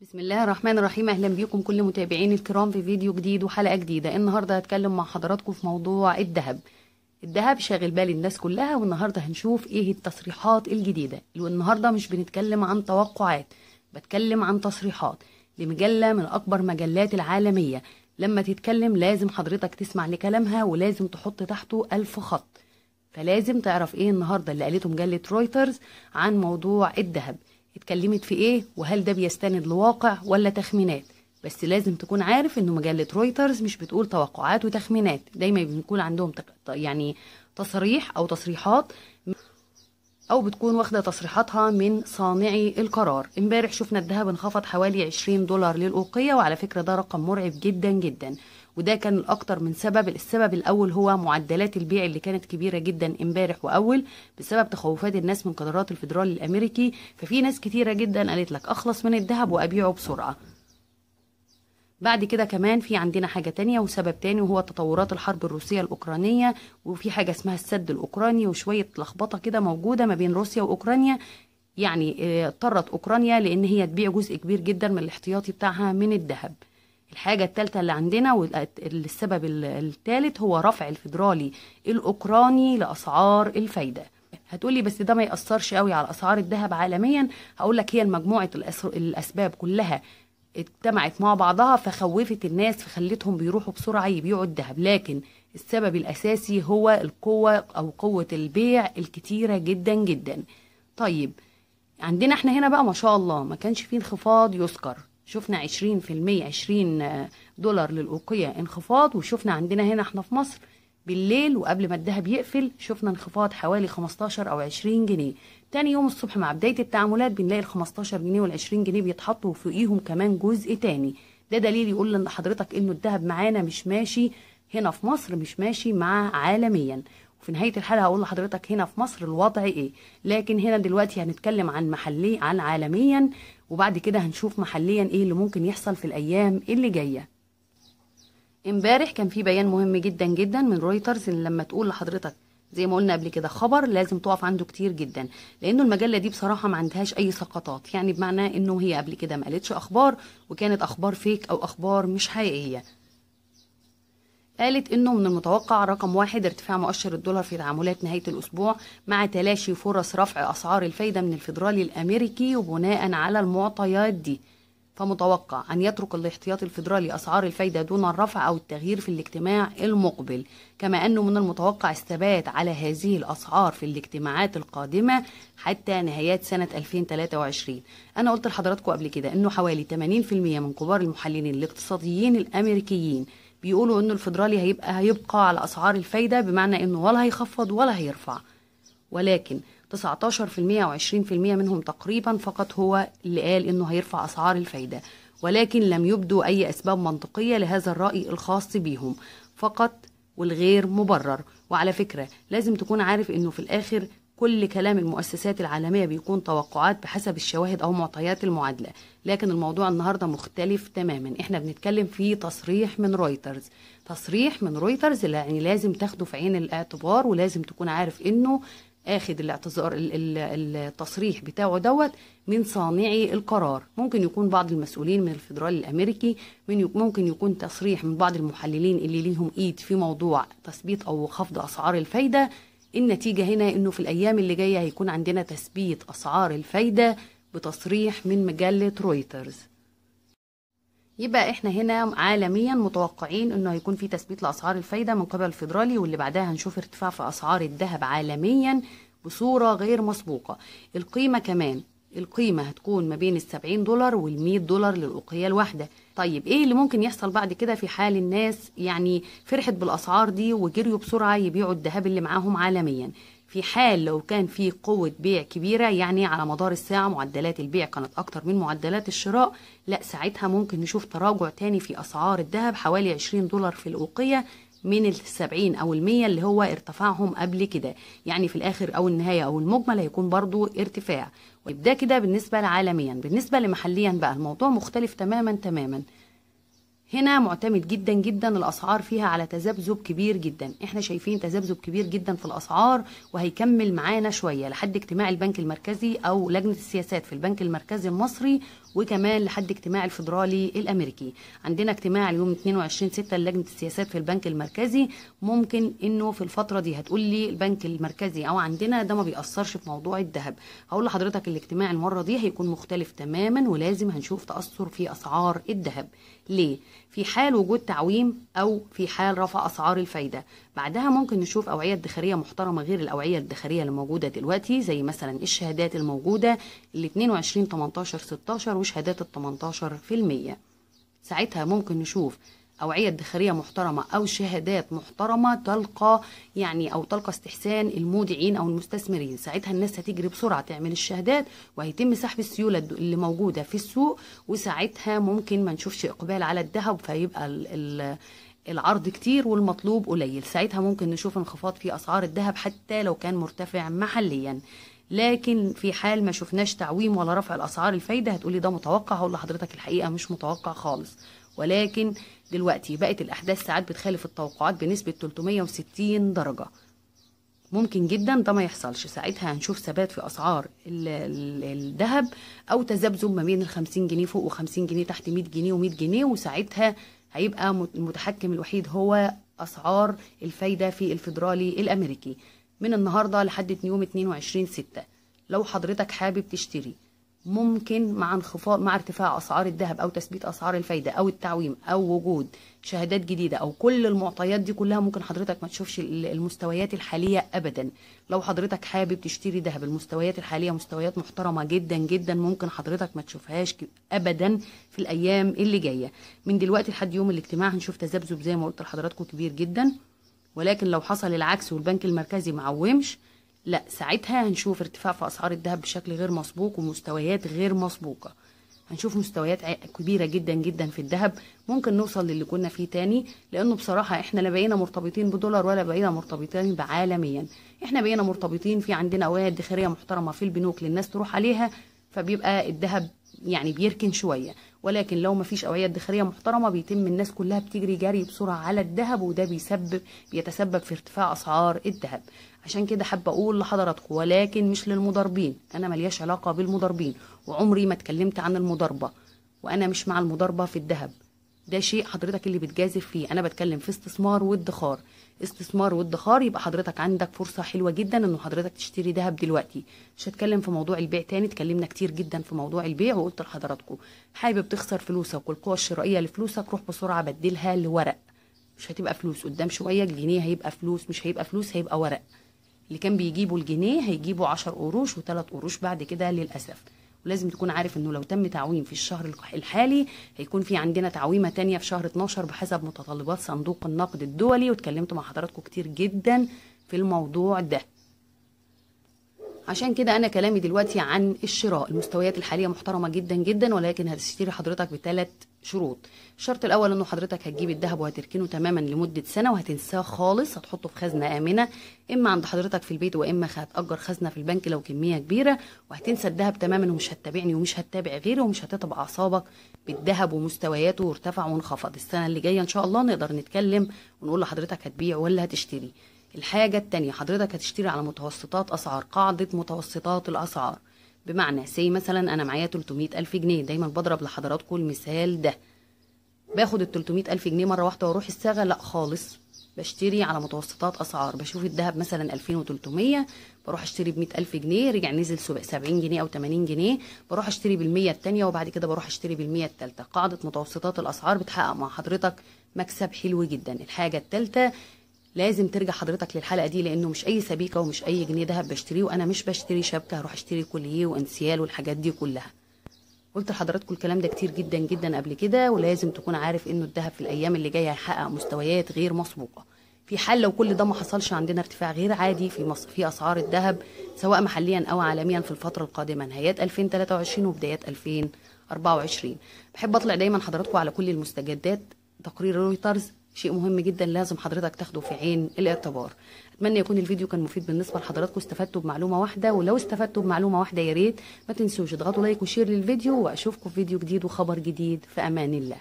بسم الله الرحمن الرحيم. أهلا بيكم كل متابعين الكرام في فيديو جديد وحلقة جديدة. النهارده هتكلم مع حضراتكم في موضوع الذهب. الذهب شاغل بال الناس كلها والنهاردة هنشوف إيه التصريحات الجديدة. والنهاردة مش بنتكلم عن توقعات بتكلم عن تصريحات لمجلة من أكبر مجلات العالمية. لما تتكلم لازم حضرتك تسمع لكلامها ولازم تحط تحته ألف خط. فلازم تعرف إيه النهارده اللي قالته مجلة رويترز عن موضوع الذهب. اتكلمت في إيه وهل ده بيستند لواقع ولا تخمينات. بس لازم تكون عارف إنه مجلة رويترز مش بتقول توقعات وتخمينات. دايما بيكون عندهم تق... يعني تصريح أو تصريحات أو بتكون واخدة تصريحاتها من صانعي القرار. امبارح شفنا الذهب انخفض حوالي 20 دولار للأوقية وعلى فكرة ده رقم مرعب جدا جدا. وده كان الأكتر من سبب. السبب الأول هو معدلات البيع اللي كانت كبيرة جدا امبارح وأول بسبب تخوفات الناس من قرارات الفدرالي الأمريكي. ففي ناس كتيرة جدا قالت لك أخلص من الذهب وأبيعه بسرعة. بعد كده كمان في عندنا حاجة تانية وسبب تاني وهو تطورات الحرب الروسية الأوكرانية. وفي حاجة اسمها السد الأوكراني وشوية لخبطة كده موجودة ما بين روسيا وأوكرانيا. يعني اضطرت أوكرانيا لأن هي تبيع جزء كبير جدا من الاحتياطي بتاعها من الذهب. الحاجة الثالثة اللي عندنا والسبب الثالث هو رفع الفيدرالي الأوكراني لأسعار الفايدة. هتقولي بس ده ما يأثرش قوي على أسعار الذهب عالميا. هقول لك هي مجموعة الأسباب كلها اجتمعت مع بعضها فخوفت الناس فخلتهم بيروحوا بسرعة يبيعوا الذهب. لكن السبب الأساسي هو القوة أو قوة البيع الكتيرة جدا جدا. طيب عندنا إحنا هنا بقى ما شاء الله ما كانش فيه انخفاض يذكر. شفنا 20% 20 دولار للأوقية انخفاض وشفنا عندنا هنا إحنا في مصر بالليل وقبل ما الذهب يقفل شفنا انخفاض حوالي 15 أو 20 جنيه. تاني يوم الصبح مع بداية التعاملات بنلاقي ال 15 جنيه وال 20 جنيه بيتحطوا فوقيهم كمان جزء تاني. ده دليل يقول لحضرتك انه الذهب معانا مش ماشي هنا في مصر مش ماشي مع عالميا. وفي نهاية الحلقة هقول لحضرتك هنا في مصر الوضع إيه. لكن هنا دلوقتي هنتكلم عن محلي عن عالميا. وبعد كده هنشوف محليا إيه اللي ممكن يحصل في الأيام اللي جاية. امبارح كان في بيان مهم جدا جدا من رويترز لما تقول لحضرتك زي ما قلنا قبل كده خبر لازم تقف عنده كتير جدا لأنه المجلة دي بصراحة ما عندهاش أي سقطات يعني بمعنى إنه هي قبل كده ما قالتش أخبار وكانت أخبار fake أو أخبار مش حقيقية. قالت إنه من المتوقع رقم واحد ارتفاع مؤشر الدولار في تعاملات نهاية الأسبوع مع تلاشي فرص رفع أسعار الفايدة من الفيدرالي الأمريكي وبناء على المعطيات دي. فمتوقع أن يترك الاحتياطي الفيدرالي أسعار الفايدة دون الرفع أو التغيير في الاجتماع المقبل. كما أنه من المتوقع الثبات على هذه الأسعار في الاجتماعات القادمة حتى نهايات سنة 2023 أنا قلت لحضراتكم قبل كده أنه حوالي 80% من كبار المحللين الاقتصاديين الأمريكيين بيقولوا أنه الفيدرالي هيبقى هيبقى على أسعار الفايدة بمعنى أنه ولا هيخفض ولا هيرفع. ولكن 19% و 20% منهم تقريبا فقط هو اللي قال إنه هيرفع أسعار الفايدة. ولكن لم يبدوا أي أسباب منطقية لهذا الرأي الخاص بيهم. فقط والغير مبرر. وعلى فكرة لازم تكون عارف إنه في الآخر كل كلام المؤسسات العالمية بيكون توقعات بحسب الشواهد أو معطيات المعادلة. لكن الموضوع النهاردة مختلف تماما. إحنا بنتكلم في تصريح من رويترز. تصريح من رويترز يعني لازم تاخده في عين الاعتبار ولازم تكون عارف إنه آخد الاعتذار التصريح بتاعه دوت من صانعي القرار. ممكن يكون بعض المسؤولين من الفدرالي الأمريكي ممكن يكون تصريح من بعض المحللين اللي ليهم إيد في موضوع تثبيت أو خفض أسعار الفايدة النتيجة هنا إنه في الأيام اللي جاية هيكون عندنا تثبيت أسعار الفايدة بتصريح من مجلة رويترز. يبقى إحنا هنا عالميا متوقعين إنه هيكون في تثبيت لأسعار الفايدة من قبل الفيدرالي واللي بعدها هنشوف ارتفاع في أسعار الذهب عالميا بصورة غير مسبوقة. القيمة كمان القيمة هتكون ما بين ال 70 دولار وال 100 دولار للأوقية الواحدة. طيب إيه اللي ممكن يحصل بعد كده في حال الناس يعني فرحت بالأسعار دي وجريوا بسرعة يبيعوا الذهب اللي معاهم عالميا؟ في حال لو كان في قوة بيع كبيرة يعني على مدار الساعة معدلات البيع كانت أكتر من معدلات الشراء لا ساعتها ممكن نشوف تراجع تاني في أسعار الذهب حوالي 20 دولار في الأوقية من السبعين أو المية اللي هو ارتفاعهم قبل كده. يعني في الآخر أو النهاية أو المجمل هيكون برضو ارتفاع. وده كده بالنسبة لعالميا. بالنسبة لمحليا بقى الموضوع مختلف تماما تماما. هنا معتمد جدا جدا الأسعار فيها على تذبذب كبير جدا. إحنا شايفين تذبذب كبير جدا في الأسعار وهيكمل معانا شوية لحد اجتماع البنك المركزي أو لجنة السياسات في البنك المركزي المصري وكمان لحد اجتماع الفدرالي الأمريكي. عندنا اجتماع اليوم 22 6 لجنه السياسات في البنك المركزي. ممكن إنه في الفترة دي هتقول لي البنك المركزي أو عندنا ده ما بيأثرش في موضوع الذهب. هقول لحضرتك الاجتماع المرة دي هيكون مختلف تماما ولازم هنشوف تأثر في أسعار الذهب. ليه؟ في حال وجود تعويم أو في حال رفع أسعار الفايدة. بعدها ممكن نشوف أوعية ادخارية محترمة غير الأوعية الادخارية اللي موجوده دلوقتي زي مثلا الشهادات الموجودة ال 22 18 16 وشهادات ال 18% ساعتها ممكن نشوف أوعية ادخارية محترمة أو شهادات محترمة تلقى يعني أو تلقى استحسان المودعين أو المستثمرين. ساعتها الناس هتجري بسرعة تعمل الشهادات وهيتم سحب السيولة اللي موجودة في السوق وساعتها ممكن ما نشوفش إقبال على الذهب فيبقى ال ال العرض كتير والمطلوب قليل. ساعتها ممكن نشوف انخفاض في أسعار الذهب حتى لو كان مرتفع محليا. لكن في حال ما شفناش تعويم ولا رفع الأسعار الفايدة هتقولي ده متوقع؟ هقول لحضرتك الحقيقة مش متوقع خالص. ولكن دلوقتي بقت الأحداث ساعات بتخالف التوقعات بنسبة 360 درجة. ممكن جدا ده ما يحصلش. ساعتها هنشوف ثبات في أسعار الذهب أو تذبذب ما بين ال 50 جنيه فوق و50 جنيه تحت 100 جنيه و100 جنيه وساعتها هيبقى المتحكم الوحيد هو أسعار الفايدة في الفيدرالي الأمريكي. من النهارده لحد يوم 22 6 لو حضرتك حابب تشتري ممكن مع انخفاض مع ارتفاع أسعار الذهب أو تثبيت أسعار الفايدة أو التعويم أو وجود شهادات جديدة أو كل المعطيات دي كلها ممكن حضرتك ما تشوفش المستويات الحالية ابدا. لو حضرتك حابب تشتري ذهب المستويات الحالية مستويات محترمة جدا جدا ممكن حضرتك ما تشوفهاش ابدا في الأيام اللي جاية. من دلوقتي لحد يوم الاجتماع هنشوف تذبذب زي ما قلت لحضراتكم كبير جدا. ولكن لو حصل العكس والبنك المركزي معومش لا ساعتها هنشوف ارتفاع في أسعار الذهب بشكل غير مسبوق ومستويات غير مسبوقة. هنشوف مستويات كبيرة جدا جدا في الذهب. ممكن نوصل للي كنا فيه تاني لأنه بصراحة إحنا لا بقينا مرتبطين بدولار ولا بقينا مرتبطين بعالميا. إحنا بقينا مرتبطين في عندنا اوعيه ادخارية محترمة في البنوك للناس تروح عليها فبيبقى الذهب يعني بيركن شوية. ولكن لو ما فيش أوعية ادخارية محترمة بيتم الناس كلها بتجري جري بسرعة على الذهب وده بيسبب بيتسبب في ارتفاع أسعار الذهب. عشان كده حابة أقول لحضراتكم ولكن مش للمضاربين. أنا ملياش علاقة بالمضاربين وعمري ما اتكلمت عن المضاربة. وأنا مش مع المضاربة في الذهب. ده شيء حضرتك اللي بتجازف فيه. أنا بتكلم في استثمار وادخار. استثمار وادخار يبقى حضرتك عندك فرصة حلوة جدا إنه حضرتك تشتري ذهب دلوقتي. مش هتكلم في موضوع البيع تاني اتكلمنا كتير جدا في موضوع البيع وقلت لحضراتكم حابب تخسر فلوسك والقوة الشرائية لفلوسك روح بسرعة بدلها لورق. مش هتبقى فلوس قدام شوية الجنيه هيبقى فلوس مش هيبقى فلوس هيبقى ورق. اللي كان بيجيبوا الجنيه هيجيبوا 10 قروش وثلاث قروش بعد كده للأسف. ولازم تكون عارف إنه لو تم تعويم في الشهر الحالي هيكون في عندنا تعويمة تانية في شهر 12 بحسب متطلبات صندوق النقد الدولي واتكلمت مع حضراتكم كتير جدا في الموضوع ده. عشان كده أنا كلامي دلوقتي عن الشراء. المستويات الحالية محترمة جدا جدا ولكن هتشتري حضرتك بثلاث شروط. الشرط الأول إنه حضرتك هتجيب الذهب وهتركنه تماما لمدة سنة وهتنساه خالص هتحطه في خزنة آمنة إما عند حضرتك في البيت وإما هتأجر خزنة في البنك لو كمية كبيرة وهتنسى الذهب تماما ومش هتتابعني ومش هتتابع غيره ومش هتتعب أعصابك بالذهب ومستوياته وارتفع وانخفض. السنة اللي جاية إن شاء الله نقدر نتكلم ونقول لحضرتك هتبيع ولا هتشتري. الحاجة التانية حضرتك هتشتري على متوسطات أسعار قاعدة متوسطات الأسعار. بمعنى سي مثلا أنا معايا 300 ألف جنيه دايما بضرب لحضراتكم المثال ده. باخد ال 300 ألف جنيه مرة واحدة وأروح الصاغة لا خالص. بشتري على متوسطات أسعار. بشوف الذهب مثلا 2300 بروح أشتري ب 100 ألف جنيه رجع نزل 70 جنيه أو 80 جنيه. بروح أشتري بالمية التانية وبعد كده بروح أشتري بالمية التالتة. قاعدة متوسطات الأسعار بتحقق مع حضرتك مكسب حلو جدا. الحاجة التالتة لازم ترجع حضرتك للحلقة دي لأنه مش أي سبيكة ومش أي جنيه دهب بشتريه وأنا مش بشتري شبكة هروح أشتري كوليه وأنسيال والحاجات دي كلها. قلت لحضراتكم الكلام ده كتير جدا جدا قبل كده ولازم تكون عارف إنه الذهب في الأيام اللي جاية هيحقق مستويات غير مسبوقة. في حال لو كل ده ما حصلش عندنا ارتفاع غير عادي في مصر في أسعار الذهب سواء محليا أو عالميا في الفترة القادمة. نهايات 2023 وبدايات 2024 بحب أطلع دايما حضراتكم على كل المستجدات. تقرير رويترز شيء مهم جدا لازم حضرتك تاخده في عين الاعتبار. أتمنى يكون الفيديو كان مفيد بالنسبة لحضراتكم. استفدتوا بمعلومة واحدة ولو استفدتوا بمعلومة واحدة يا ريت ما تنسوش تضغطوا like و share للفيديو وأشوفكم في فيديو جديد وخبر جديد في أمان الله.